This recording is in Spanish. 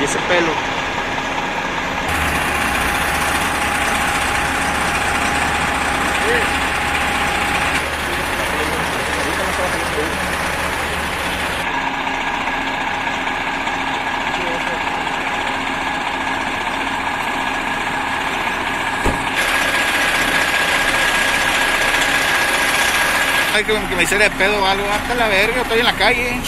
Y ese pelo. Ay, que, me hiciera de pedo o algo. Hasta la verga, estoy en la calle.